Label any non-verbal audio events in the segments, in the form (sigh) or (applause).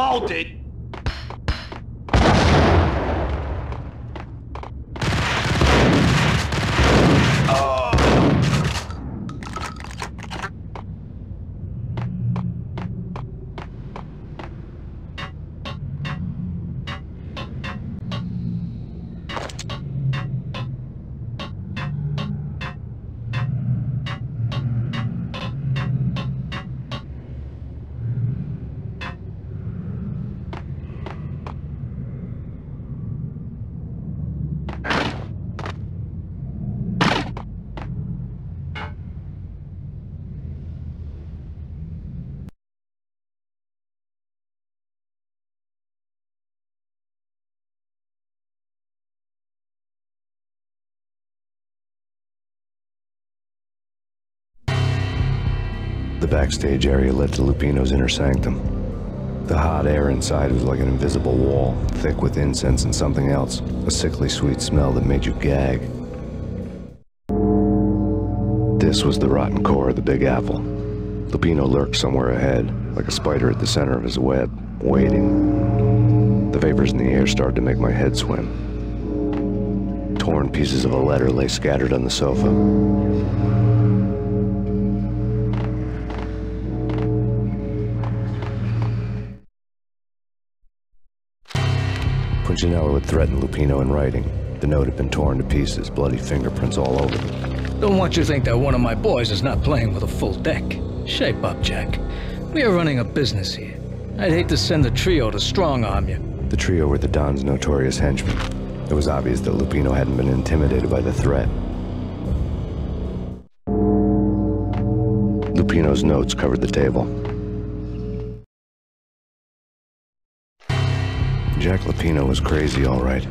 Halted. The backstage area led to Lupino's inner sanctum. The hot air inside was like an invisible wall, thick with incense and something else, a sickly sweet smell that made you gag. This was the rotten core of the Big Apple. Lupino lurked somewhere ahead, like a spider at the center of his web, waiting. The vapors in the air started to make my head swim. Torn pieces of a letter lay scattered on the sofa. Punchinello had threatened Lupino in writing. The note had been torn to pieces, bloody fingerprints all over it. Don't want you to think that one of my boys is not playing with a full deck. Shape up, Jack. We are running a business here. I'd hate to send the trio to strong-arm you. The trio were the Don's notorious henchmen. It was obvious that Lupino hadn't been intimidated by the threat. Lupino's notes covered the table. Lupino was crazy, all right.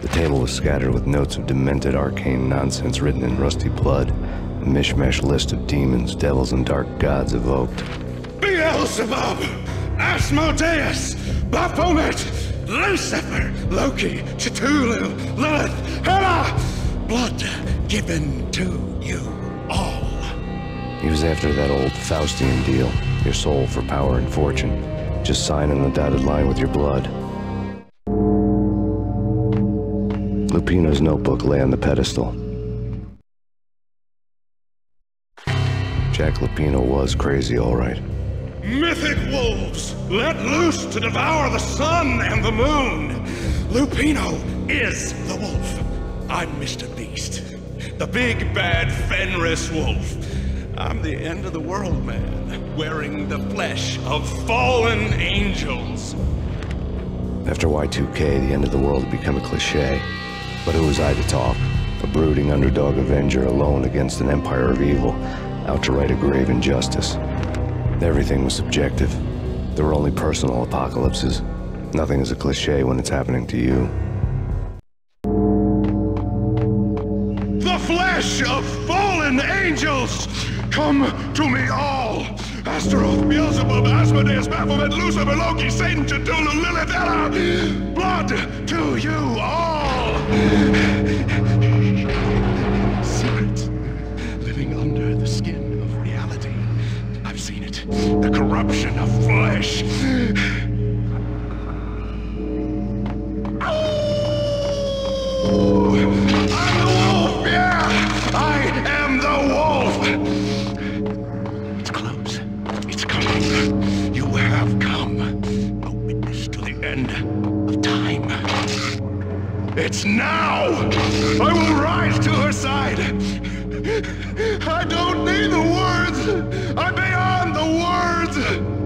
The table was scattered with notes of demented arcane nonsense written in rusty blood, a mishmash list of demons, devils, and dark gods evoked. Beelzebub, Asmodeus, Baphomet, Lucifer, Loki, Cthulhu, Lilith, Hela, blood given to you all. He was after that old Faustian deal, your soul for power and fortune. Just sign on the dotted line with your blood. Lupino's notebook lay on the pedestal. Jack Lupino was crazy, all right. Mythic wolves, let loose to devour the sun and the moon. Lupino is the wolf. I'm Mr. Beast, the big bad Fenris wolf. I'm the end of the world man, wearing the flesh of fallen angels. After Y2K, the end of the world had become a cliche. But who was I to talk? A brooding underdog avenger alone against an empire of evil, out to right a grave injustice. Everything was subjective. There were only personal apocalypses. Nothing is a cliche when it's happening to you. The flesh of fallen angels! Come to me all! Astaroth, Beelzebub, Asmodeus, Baphomet, Lucifer, Loki, Satan, Cthulhu, Lilith, Hela! Blood to you all! Secrets living under the skin of reality. I've seen it. The corruption of flesh. I'm the wolf, yeah! I am the wolf! It's close. It's coming. You have come. A witness to the end of time. It's now! I will rise to her side! I don't need the words! I'm beyond the words!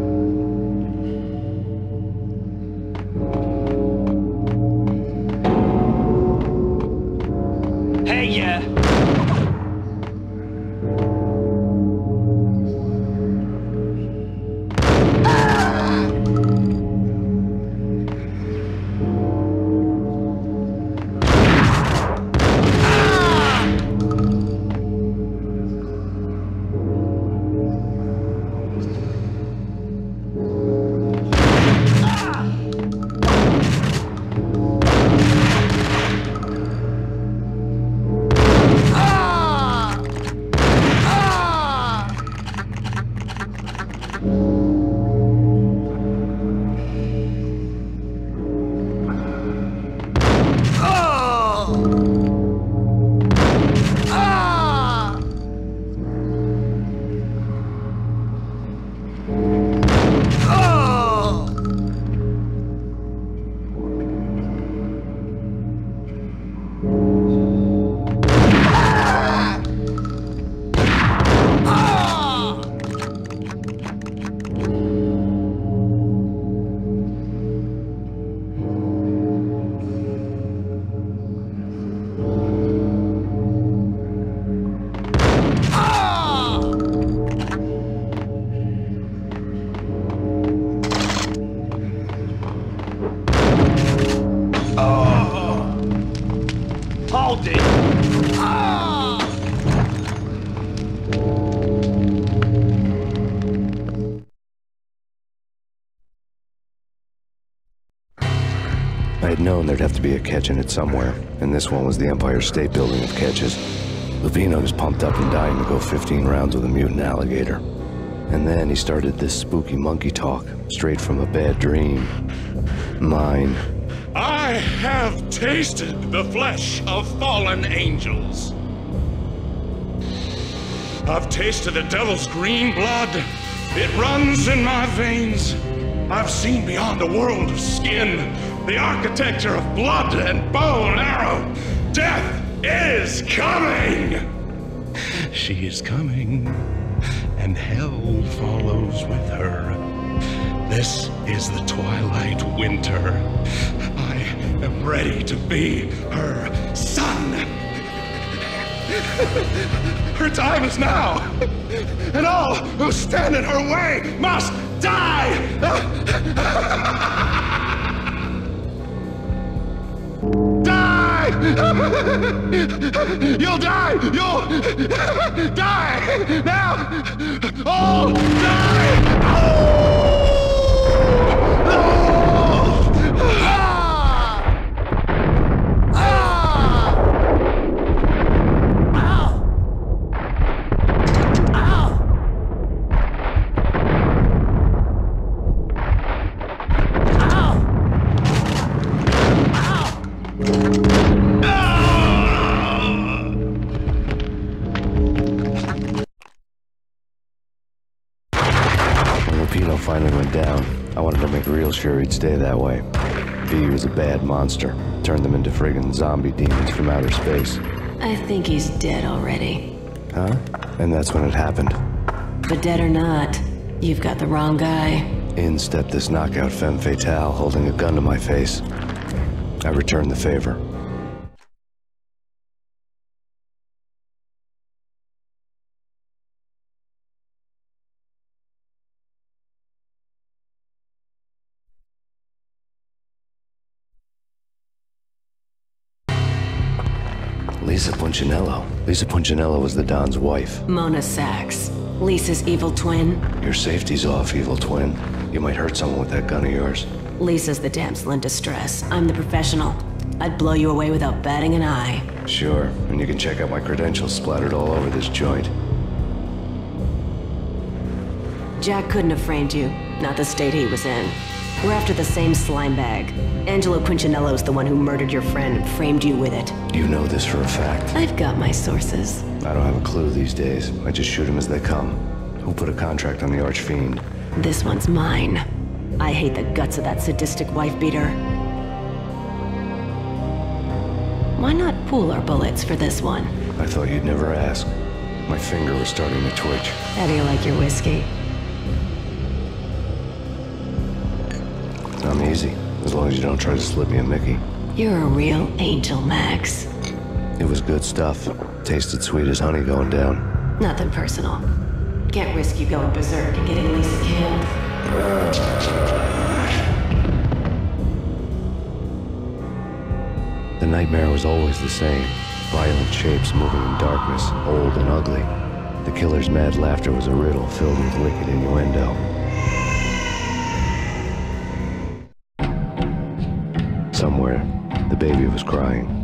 There'd have to be a catch in it somewhere, and this one was the Empire State Building of catches. Lupino was pumped up and dying to go 15 rounds with a mutant alligator. And then he started this spooky monkey talk, straight from a bad dream. Mine. I have tasted the flesh of fallen angels. I've tasted the devil's green blood. It runs in my veins. I've seen beyond the world of skin, the architecture of blood and bow and arrow. Death is coming! She is coming, and hell follows with her. This is the twilight winter. I am ready to be her son. Her time is now, and all who stand in her way must die! (laughs) Die! You'll die! You'll die! Now! All die! When he'd stay that way. V was a bad monster. Turned them into friggin' zombie demons from outer space. I think he's dead already. Huh? And that's when it happened. But dead or not, you've got the wrong guy. In stepped this knockout femme fatale holding a gun to my face. I returned the favor. Lisa Punchinello. Lisa Punchinello was the Don's wife. Mona Sachs, Lisa's evil twin. Your safety's off, evil twin. You might hurt someone with that gun of yours. Lisa's the damsel in distress. I'm the professional. I'd blow you away without batting an eye. Sure, and you can check out my credentials splattered all over this joint. Jack couldn't have framed you, not the state he was in. We're after the same slime bag. Angelo Punchinello's the one who murdered your friend and framed you with it. You know this for a fact. I've got my sources. I don't have a clue these days. I just shoot them as they come. Who put a contract on the Archfiend? This one's mine. I hate the guts of that sadistic wife beater. Why not pool our bullets for this one? I thought you'd never ask. My finger was starting to twitch. How do you like your whiskey? I'm easy, as long as you don't try to slip me a Mickey. You're a real angel, Max. It was good stuff. Tasted sweet as honey going down. Nothing personal. Can't risk you going berserk and getting Lisa killed. The nightmare was always the same. Violent shapes moving in darkness, old and ugly. The killer's mad laughter was a riddle filled with wicked innuendo. Somewhere, the baby was crying.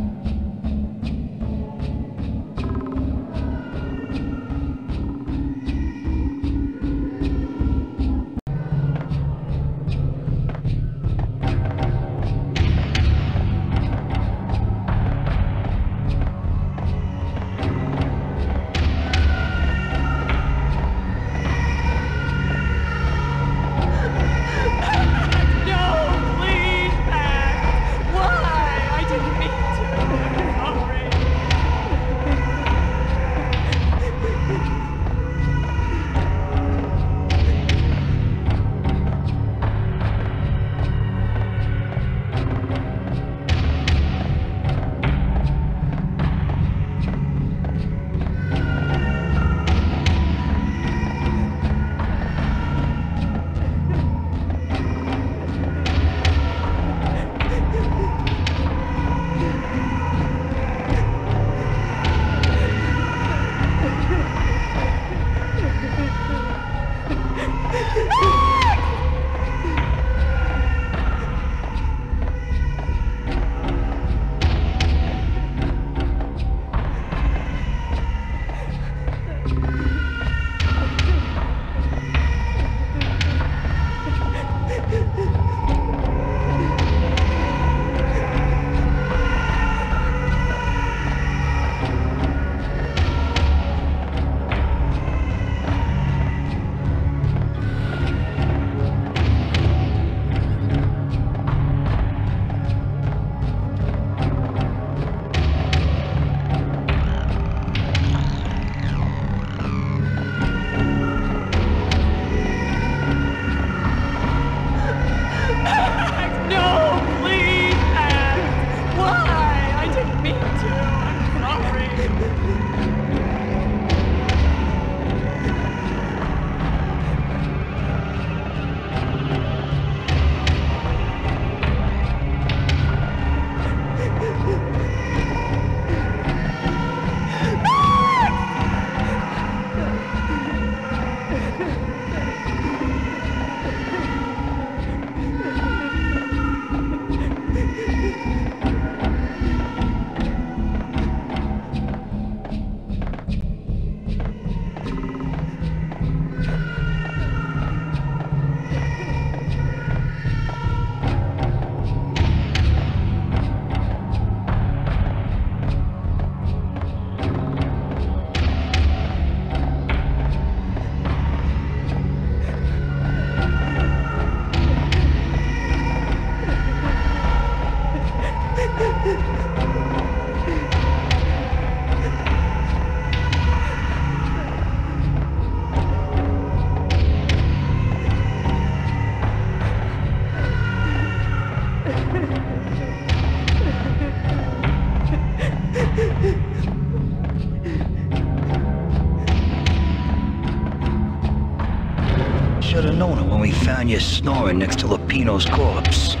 Should have known it when we found you snoring next to Lupino's corpse.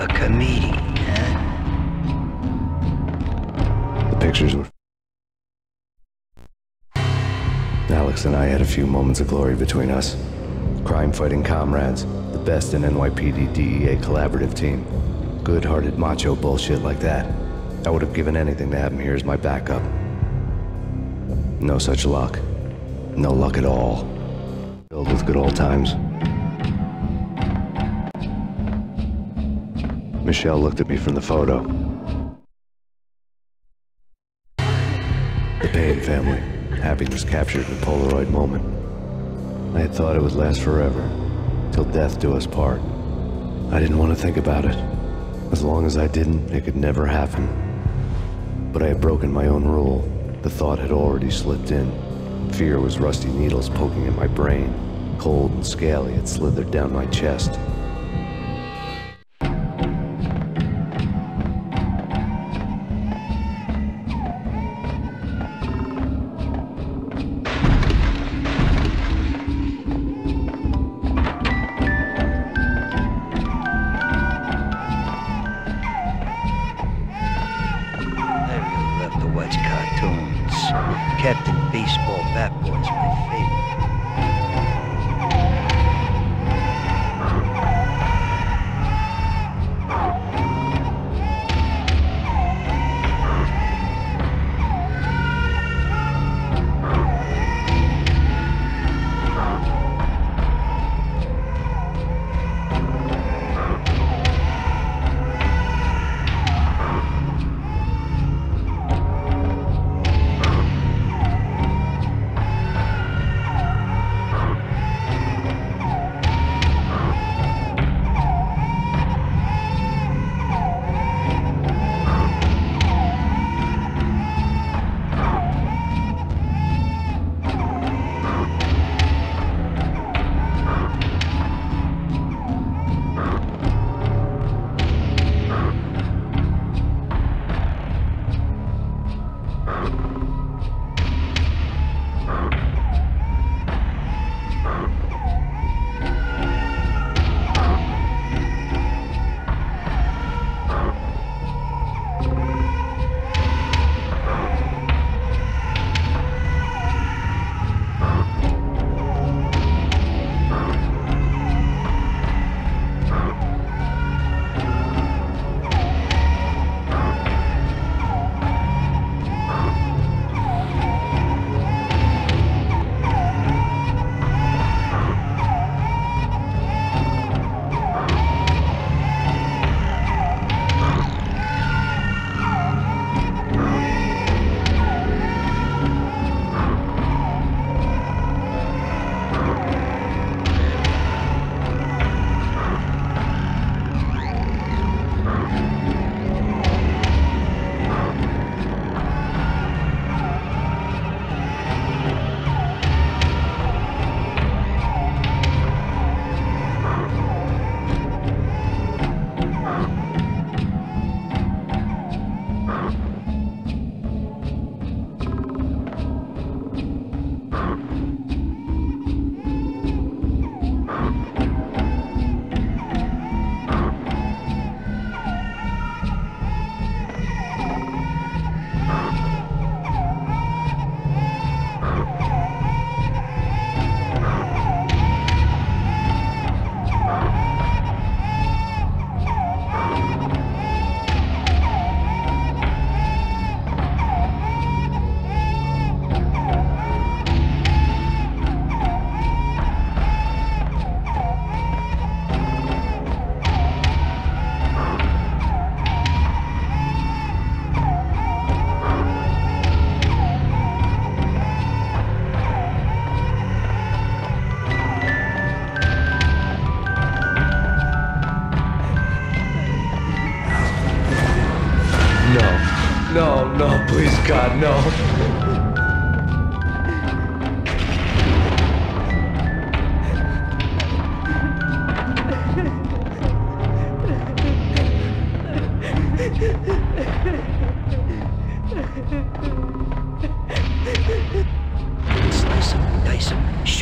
A comedian, huh? The pictures were. Alex and I had a few moments of glory between us. Crime fighting comrades, the best in NYPD DEA collaborative team. Good hearted macho bullshit like that. I would have given anything to have him here as my backup. No such luck. No luck at all. Filled with good old times. Michelle looked at me from the photo. The Payne family. Happiness captured in a Polaroid moment. I had thought it would last forever, till death do us part. I didn't want to think about it. As long as I didn't, it could never happen. But I had broken my own rule. The thought had already slipped in. Fear was rusty needles poking at my brain. Cold and scaly, it slithered down my chest.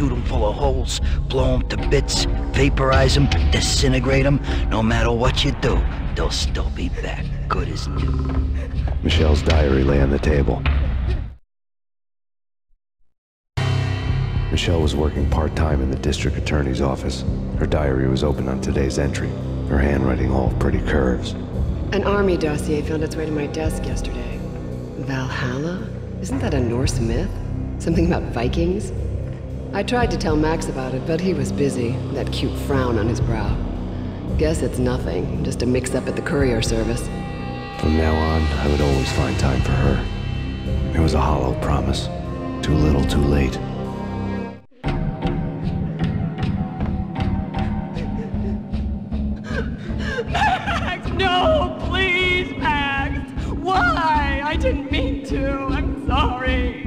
Shoot them full of holes, blow them to bits, vaporize them, disintegrate them. No matter what you do, they'll still be back, good as new. Michelle's diary lay on the table. Michelle was working part-time in the district attorney's office. Her diary was open on today's entry, her handwriting all pretty curves. An army dossier found its way to my desk yesterday. Valhalla? Isn't that a Norse myth? Something about Vikings? I tried to tell Max about it, but he was busy, that cute frown on his brow. Guess it's nothing, just a mix-up at the courier service. From now on, I would always find time for her. It was a hollow promise. Too little, too late. Max, no, please, Max. Why? I didn't mean to. I'm sorry.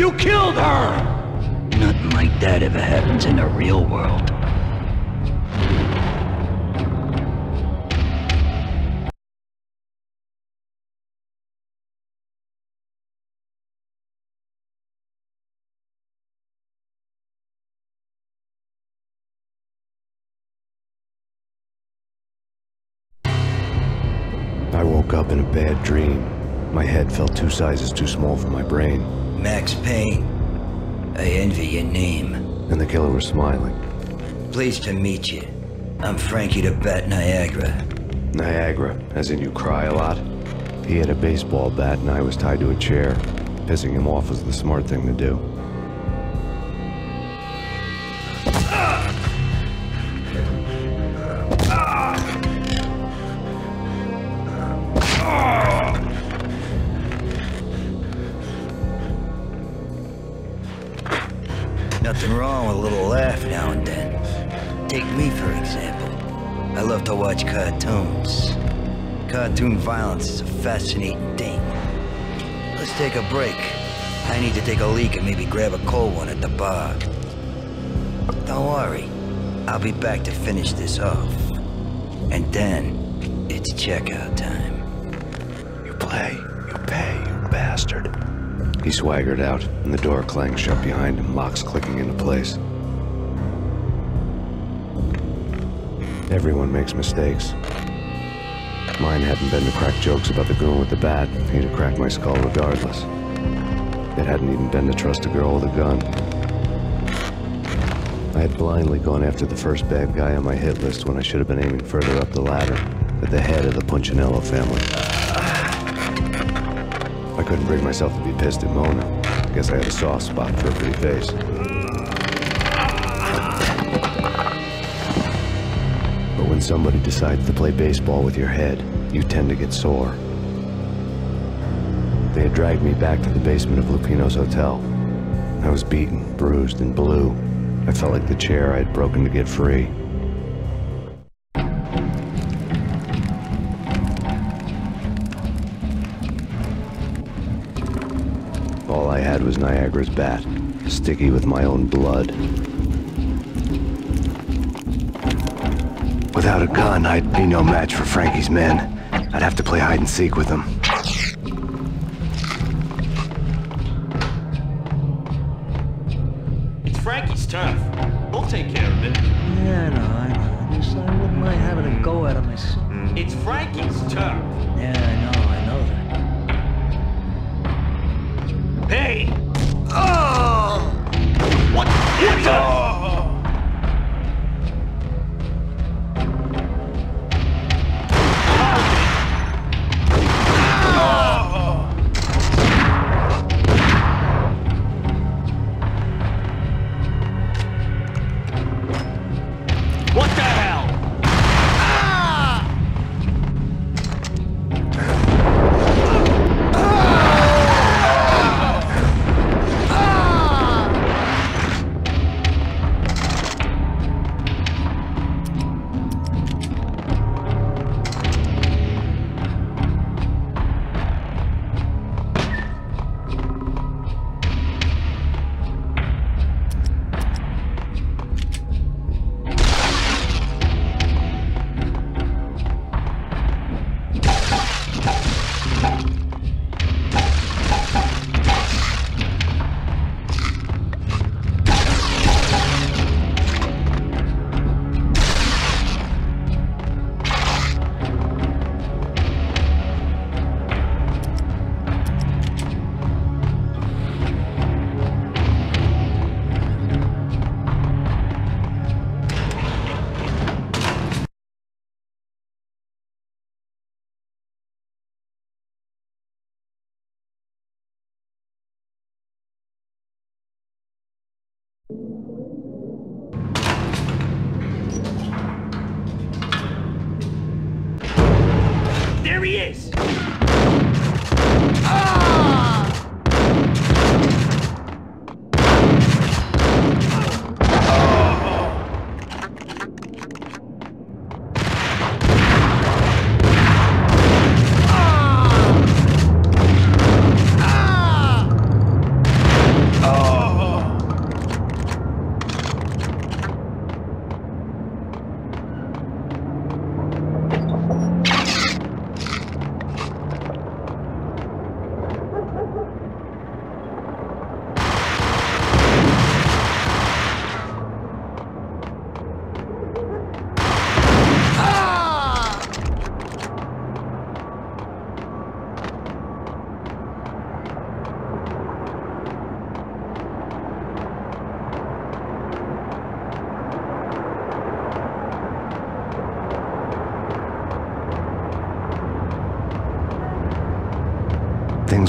You killed her! Nothing like that ever happens in the real world. Two sizes too small for my brain, Max Payne, I envy your name. and the killer was smiling. Pleased to meet you. I'm Frankie the Bat Niagara. Niagara, as in you cry a lot. He had a baseball bat and I was tied to a chair. Pissing him off was the smart thing to do. Let's take a break. I need to take a leak and maybe grab a cold one at the bar. Don't worry. I'll be back to finish this off. And then, it's checkout time. You play, you pay, you bastard. He swaggered out, and the door clanged shut behind him, locks clicking into place. Everyone makes mistakes. Mine hadn't been to crack jokes about the girl with the bat. He'd have cracked my skull regardless. It hadn't even been to trust a girl with a gun. I had blindly gone after the first bad guy on my hit list when I should have been aiming further up the ladder, at the head of the Punchinello family. I couldn't bring myself to be pissed at Mona. Guess I had a soft spot for a pretty face. Somebody decides to play baseball with your head, you tend to get sore. They had dragged me back to the basement of Lupino's hotel. I was beaten, bruised, and blue. I felt like the chair I had broken to get free. All I had was Niagara's bat, sticky with my own blood. Without a gun, I'd be no match for Frankie's men. I'd have to play hide and seek with them. He is!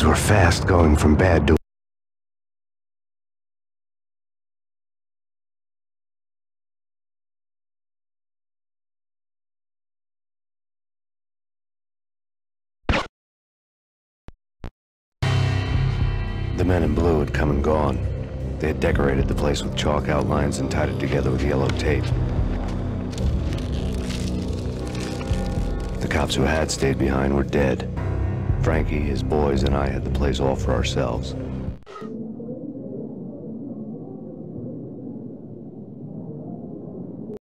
Things were fast going from bad to The men in blue had come and gone. They had decorated the place with chalk outlines and tied it together with yellow tape. The cops who had stayed behind were dead. Frankie, his boys, and I had the place all for ourselves.